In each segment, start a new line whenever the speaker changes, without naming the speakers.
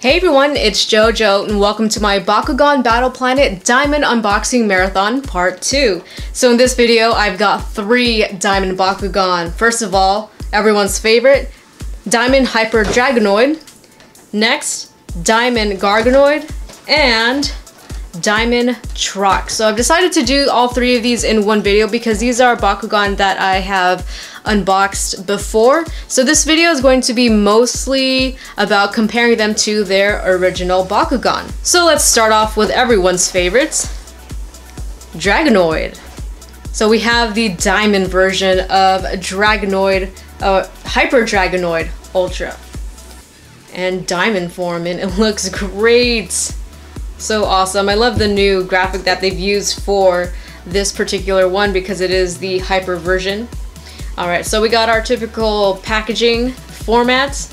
Hey everyone, it's JoJo and welcome to my Bakugan Battle Planet Diamond Unboxing Marathon Part 2. So in this video, I've got three Diamond Bakugan. First of all, everyone's favorite, Diamond Hyper Dragonoid. Next, Diamond Garganoid. And Diamond Trox. So I've decided to do all three of these in one video because these are Bakugan that I have unboxed before. So this video is going to be mostly about comparing them to their original Bakugan. So let's start off with everyone's favorites, Dragonoid. So we have the diamond version of Dragonoid, uh, Hyper Dragonoid Ultra. And diamond form and it looks great. So awesome. I love the new graphic that they've used for this particular one because it is the hyper version. Alright, so we got our typical packaging format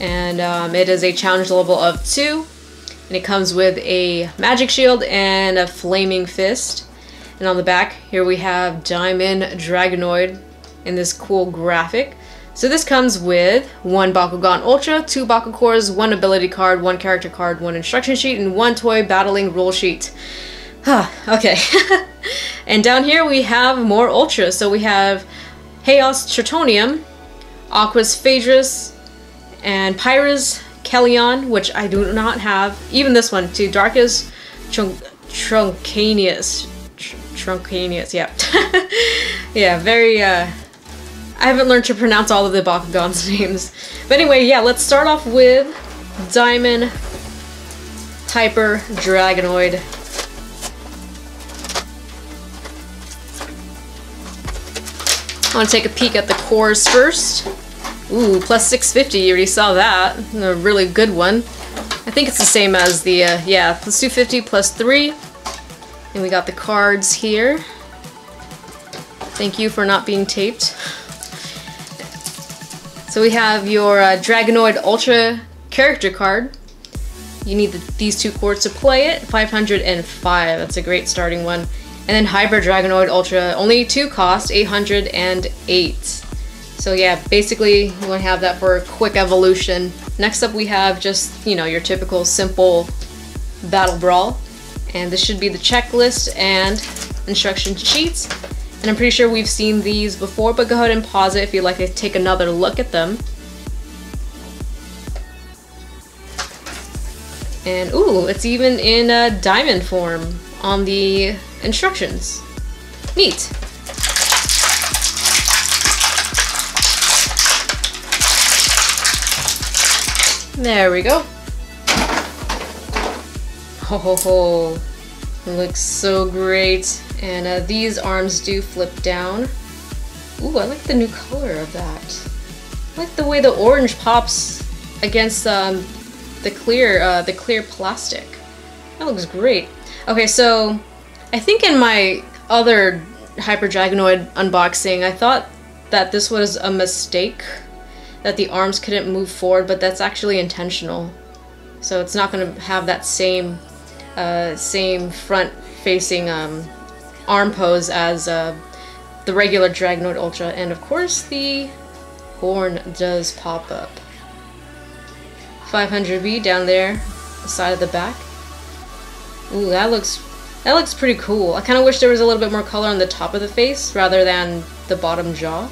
and um, it is a challenge level of 2 and it comes with a magic shield and a flaming fist. And on the back here we have Diamond Dragonoid in this cool graphic. So this comes with one Bakugan Ultra, two Baku cores, one ability card, one character card, one instruction sheet, and one toy battling rule sheet. okay. and down here we have more Ultras. So we have Haos Tritonium, Aquos Phaedrus, and Pyrus Kellion, which I do not have. Even this one too, Darkus Trun Truncanius. Tr Truncanius, yeah. yeah, very uh, I haven't learned to pronounce all of the Bakugan's names. But anyway, yeah, let's start off with Diamond Hyper Dragonoid. Want to take a peek at the cores first. Ooh, plus 650, you already saw that. A really good one. I think it's the same as the, uh, yeah, plus 250 plus 3. And we got the cards here. Thank you for not being taped. So we have your uh, Dragonoid Ultra character card. You need the, these two cores to play it. 505, that's a great starting one. And then Hyper Dragonoid Ultra, only two cost, 808. So yeah, basically you want to have that for a quick evolution. Next up we have just, you know, your typical simple battle brawl. And this should be the checklist and instruction sheets. And I'm pretty sure we've seen these before, but go ahead and pause it if you'd like to take another look at them. And ooh, it's even in a diamond form on the instructions. Neat. There we go. Ho ho ho. Looks so great. And uh, these arms do flip down. Ooh, I like the new color of that. I like the way the orange pops against um, the clear, uh, the clear plastic. That looks great. Okay, so I think in my other Hyper Dragonoid unboxing, I thought that this was a mistake, that the arms couldn't move forward, but that's actually intentional. So it's not going to have that same, uh, same front-facing um, arm pose as uh, the regular Dragonoid Ultra, and of course the horn does pop up. 500B down there, the side of the back. Ooh, that looks that looks pretty cool. I kind of wish there was a little bit more color on the top of the face rather than the bottom jaw.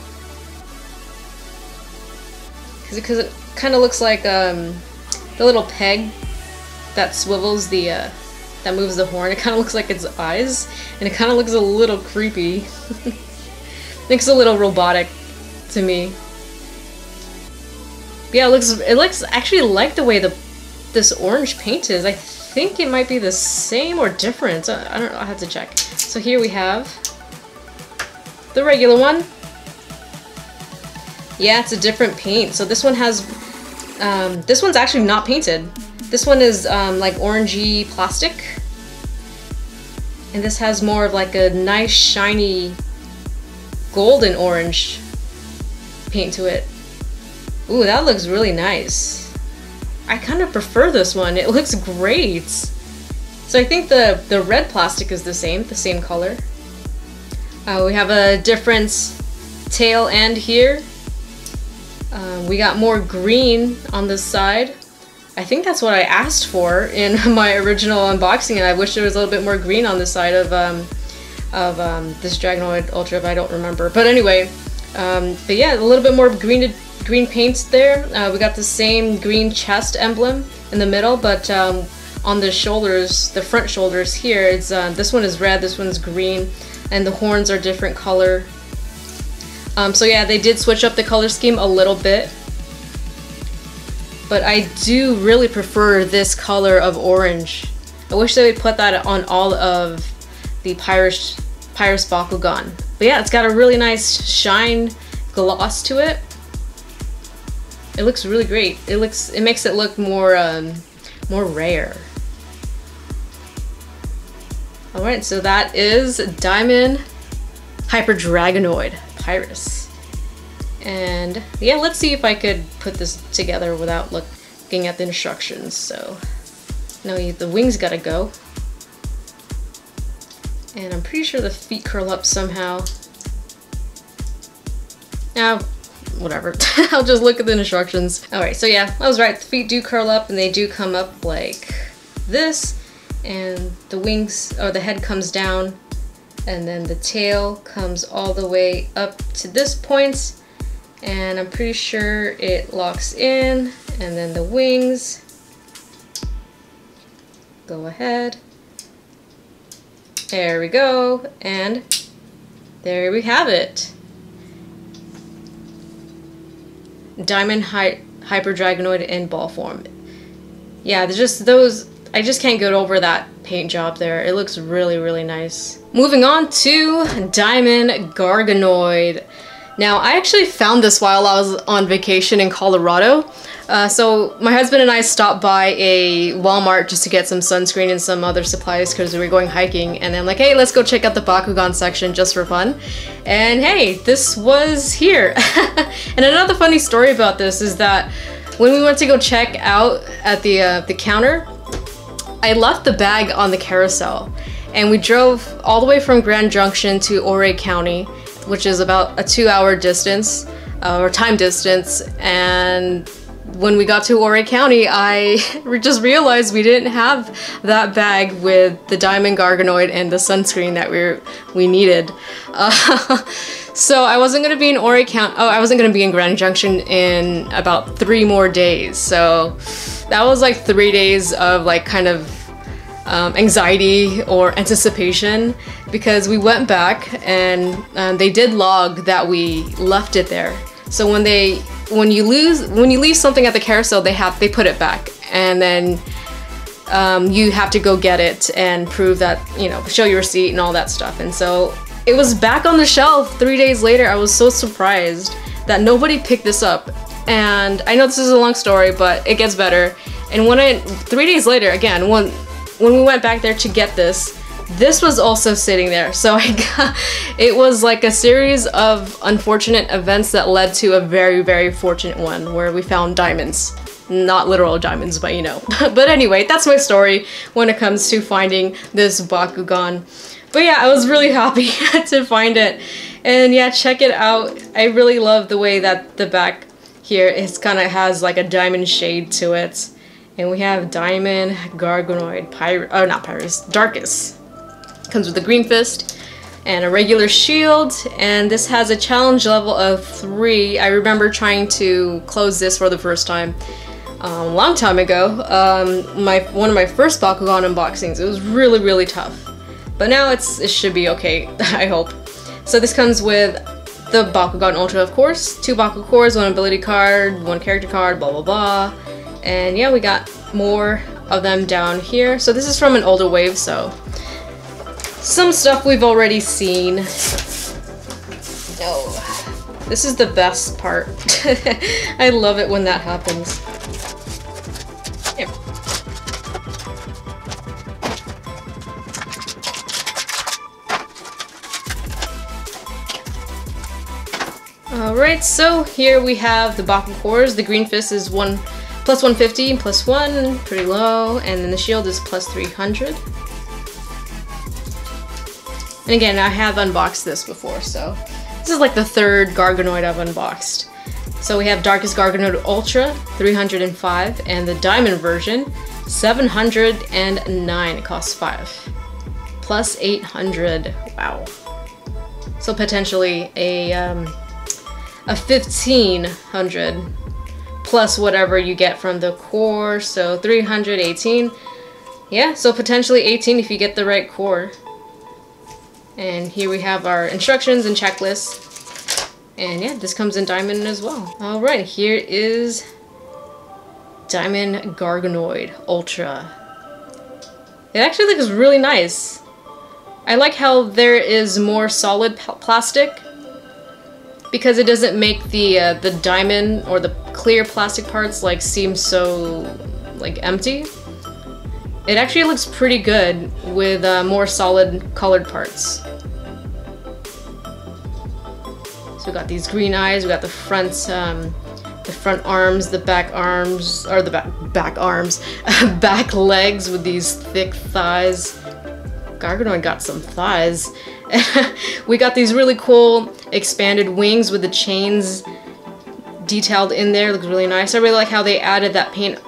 Because it, it kind of looks like um, the little peg that swivels the uh, that moves the horn. It kind of looks like its eyes, and it kind of looks a little creepy. looks a little robotic to me. But yeah, it looks it looks I actually like the way the this orange paint is. I think it might be the same or different. I don't know. I have to check. So here we have the regular one. Yeah, it's a different paint. So this one has, um, this one's actually not painted. This one is um, like orangey plastic. And this has more of like a nice shiny golden orange paint to it. Ooh, that looks really nice. I kind of prefer this one. It looks great. So I think the, the red plastic is the same, the same color. Uh, we have a different tail end here. Um, we got more green on this side I think that's what I asked for in my original unboxing, and I wish there was a little bit more green on the side of um, of um, this Dragonoid Ultra, but I don't remember. But anyway, um, but yeah, a little bit more green green paints there. Uh, we got the same green chest emblem in the middle, but um, on the shoulders, the front shoulders here, it's uh, this one is red, this one's green, and the horns are different color. Um, so yeah, they did switch up the color scheme a little bit. But I do really prefer this color of orange. I wish they would put that on all of the Pyrus, Pyrus Bakugan. But yeah, it's got a really nice shine gloss to it. It looks really great. It looks, it makes it look more, um, more rare. Alright, so that is Diamond Hyper Dragonoid Pyrus. And yeah, let's see if I could put this together without looking at the instructions. So now the wings gotta go. And I'm pretty sure the feet curl up somehow. Now, whatever. I'll just look at the instructions. Alright, so yeah, I was right. The feet do curl up and they do come up like this and the wings or the head comes down and then the tail comes all the way up to this point and I'm pretty sure it locks in and then the wings go ahead there we go and there we have it Diamond Hy Hyper Dragonoid in ball form yeah there's just those I just can't get over that paint job there. It looks really, really nice. Moving on to Diamond Garganoid. Now, I actually found this while I was on vacation in Colorado. Uh, so my husband and I stopped by a Walmart just to get some sunscreen and some other supplies because we were going hiking. And I'm like, hey, let's go check out the Bakugan section just for fun. And hey, this was here. and another funny story about this is that when we went to go check out at the uh, the counter, I left the bag on the carousel and we drove all the way from Grand Junction to Ouray County, which is about a two hour distance uh, or time distance. And when we got to Ouray County, I just realized we didn't have that bag with the Diamond Garganoid and the sunscreen that we we needed. Uh, so I wasn't gonna be in Ouray County. Oh, I wasn't gonna be in Grand Junction in about three more days. So that was like three days of like kind of um, anxiety or anticipation because we went back and um, they did log that we left it there. So when they when you lose when you leave something at the carousel, they have they put it back and then um, you have to go get it and prove that you know show your receipt and all that stuff. And so it was back on the shelf three days later. I was so surprised that nobody picked this up and I know this is a long story, but it gets better. And when I, three days later, again, when, when we went back there to get this, this was also sitting there. So I got, it was like a series of unfortunate events that led to a very, very fortunate one where we found diamonds. Not literal diamonds, but you know. but anyway, that's my story when it comes to finding this Bakugan. But yeah, I was really happy to find it. And yeah, check it out. I really love the way that the back here it kind of has like a diamond shade to it. And we have Diamond Garganoid Pyr oh not Pyrus, Darkus. Comes with a green fist and a regular shield and this has a challenge level of 3. I remember trying to close this for the first time um, a long time ago. Um, my One of my first Bakugan unboxings. It was really really tough. But now it's it should be okay, I hope. So this comes with the Bakugan Ultra, of course. Two Baku cores, one ability card, one character card, blah blah blah. And yeah, we got more of them down here. So this is from an older wave, so some stuff we've already seen. No. This is the best part. I love it when that happens. Alright, so here we have the Baku cores. The green fist is one plus 150 plus 1, pretty low, and then the shield is plus 300. And again, I have unboxed this before, so this is like the third Garganoid I've unboxed. So we have Darkus Garganoid Ultra, 305, and the Diamond version, 709. It costs 5. Plus 800. Wow. So potentially a, um, a 1500 plus whatever you get from the core. So 318. Yeah, so potentially 18 if you get the right core. And here we have our instructions and checklist. And yeah, this comes in diamond as well. All right, here is Diamond Garganoid Ultra. It actually looks really nice. I like how there is more solid plastic because it doesn't make the uh, the diamond or the clear plastic parts like seem so like empty. It actually looks pretty good with uh, more solid colored parts. So we got these green eyes, we got the front, um, the front arms, the back arms, or the back, back arms, back legs with these thick thighs. Garganoid got some thighs. we got these really cool expanded wings with the chains detailed in there. Looks really nice. I really like how they added that paint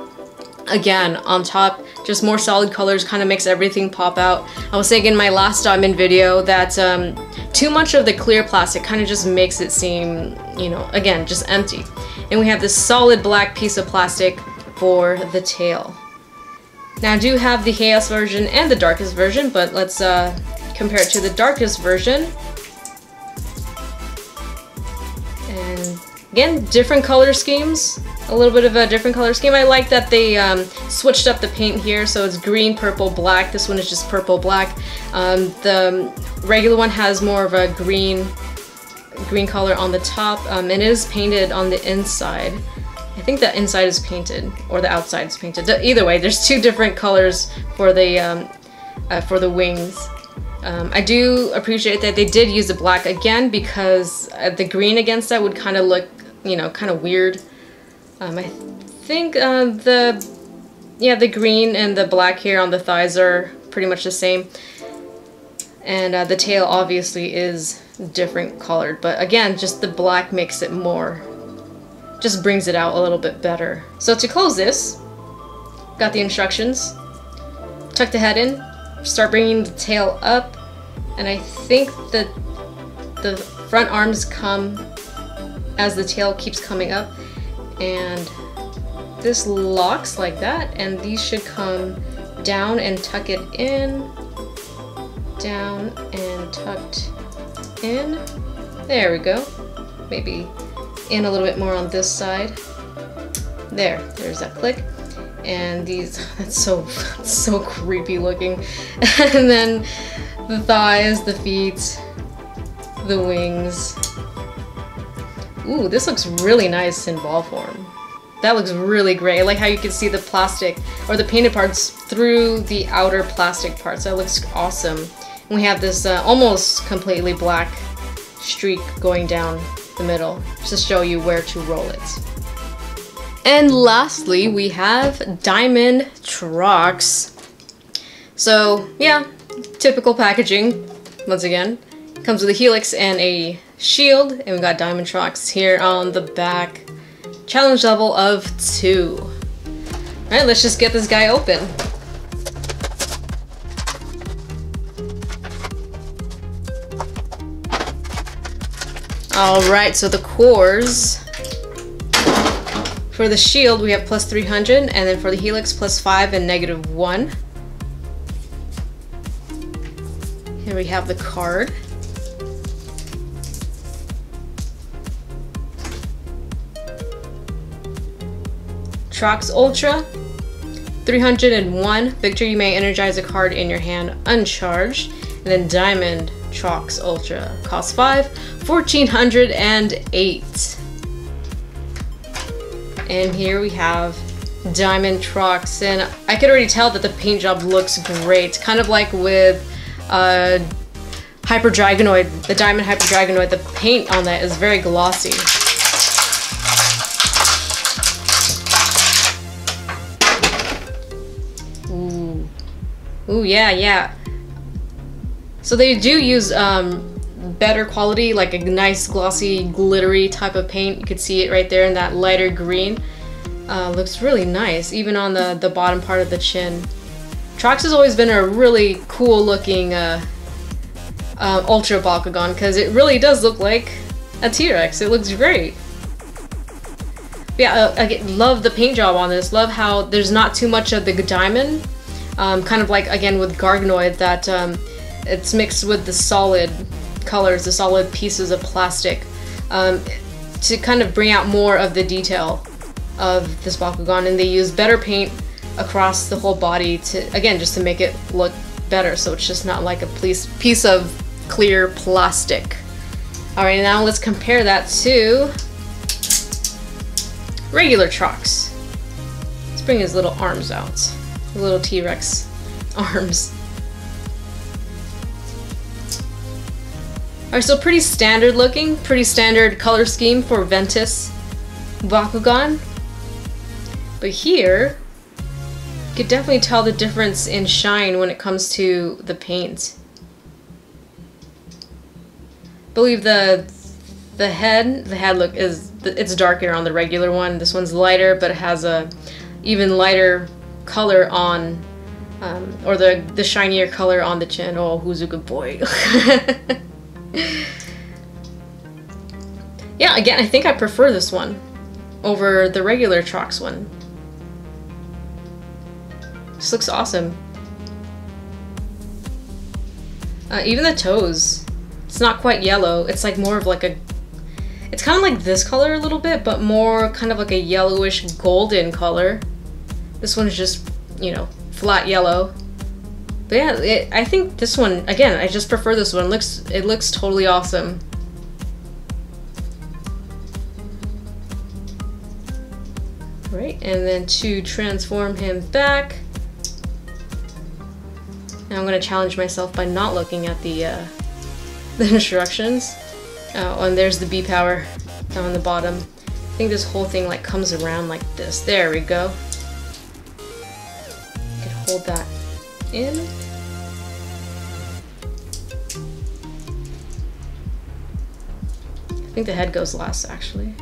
again on top just more solid colors kind of makes everything pop out I was saying in my last diamond video that um, too much of the clear plastic kind of just makes it seem, you know, again, just empty. And we have this solid black piece of plastic for the tail. Now I do have the Haos version and the Darkus version, but let's uh, compare it to the Darkus version. And again, different color schemes a little bit of a different color scheme. I like that they um, switched up the paint here, so it's green, purple, black. This one is just purple, black. Um, the regular one has more of a green, green color on the top, um, and it is painted on the inside. I think the inside is painted, or the outside is painted. Either way, there's two different colors for the um, uh, for the wings. Um, I do appreciate that they did use the black again because uh, the green against that would kind of look, you know, kind of weird. Um, I think uh, the yeah the green and the black here on the thighs are pretty much the same. And uh, the tail obviously is different colored, but again, just the black makes it more, just brings it out a little bit better. So to close this, got the instructions, tuck the head in, start bringing the tail up, and I think that the front arms come as the tail keeps coming up and this locks like that and these should come down and tuck it in. Down and tucked in. There we go. Maybe in a little bit more on this side. There there's that click. And these that's so that's so creepy looking. And then the thighs the feet the wings Ooh, this looks really nice in ball form. That looks really great. I like how you can see the plastic or the painted parts through the outer plastic parts. That looks awesome. And we have this uh, almost completely black streak going down the middle to show you where to roll it. And lastly, we have Diamond Trox. So yeah, typical packaging, once again. Comes with a helix and a shield, and we got Diamond Trox here on the back. Challenge level of two. Alright, let's just get this guy open. Alright, so the cores. For the shield, we have plus 300, and then for the helix, plus 5 and negative 1. Here we have the card. Trox Ultra, 301. Victor, you may energize a card in your hand uncharged. And then Diamond Trox Ultra, cost 5, 1408. And here we have Diamond Trox, and I could already tell that the paint job looks great. Kind of like with uh, Hyper Dragonoid, the Diamond Hyper Dragonoid, the paint on that is very glossy. Ooh, yeah, yeah. So they do use um, better quality, like a nice glossy, glittery type of paint. You could see it right there in that lighter green. Uh, looks really nice, even on the, the bottom part of the chin. Trox has always been a really cool looking uh, uh, Ultra Bakugan because it really does look like a T-Rex. It looks great. Yeah, uh, I love the paint job on this. Love how there's not too much of the diamond. Um, kind of like, again, with Garganoid, that um, it's mixed with the solid colors, the solid pieces of plastic, um, to kind of bring out more of the detail of this Bakugan. And they use better paint across the whole body to, again, just to make it look better. So it's just not like a piece, piece of clear plastic. Alright, now let's compare that to regular Trox. Let's bring his little arms out. The little T-Rex arms. Alright, so pretty standard looking, pretty standard color scheme for Ventus Bakugan. But here, you could definitely tell the difference in shine when it comes to the paint. I believe the the head, the head look is it's darker on the regular one. This one's lighter, but it has a even lighter color on, um, or the the shinier color on the chin. Oh, who's a good boy? yeah, again, I think I prefer this one over the regular Trox one. This looks awesome. Uh, even the toes. It's not quite yellow. It's like more of like a... It's kind of like this color a little bit, but more kind of like a yellowish golden color. This one's just, you know, flat yellow. But yeah, it, I think this one, again, I just prefer this one. It looks, it looks totally awesome. Right, and then to transform him back, now I'm going to challenge myself by not looking at the, uh, the instructions. Oh, and there's the B power down on the bottom. I think this whole thing like comes around like this. There we go. Hold that in. I think the head goes last actually.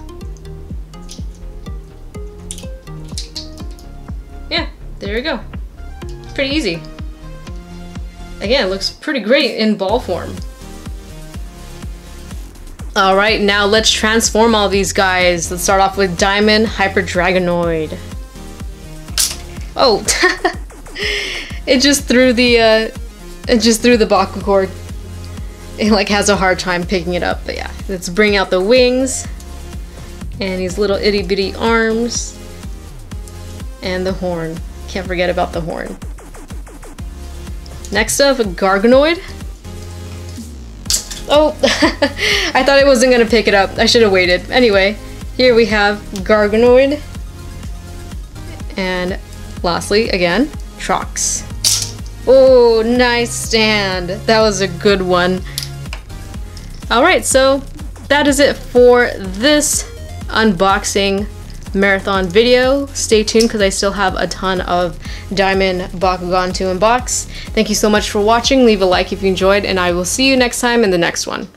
Yeah, there we go. Pretty easy. Again, it looks pretty great in ball form. Alright, now let's transform all these guys. Let's start off with Diamond Hyper Dragonoid. Oh, it just threw the, uh, it just threw the Bakucord. It like has a hard time picking it up, but yeah. Let's bring out the wings. And these little itty bitty arms. And the horn. Can't forget about the horn. Next up, Garganoid. Oh, I thought I wasn't gonna pick it up. I should have waited. Anyway, here we have Garganoid. And lastly, again, Trox. Oh, nice stand. That was a good one. Alright, so that is it for this unboxing marathon video. Stay tuned because I still have a ton of Diamond Bakugan to unbox. Thank you so much for watching. Leave a like if you enjoyed, and I will see you next time in the next one.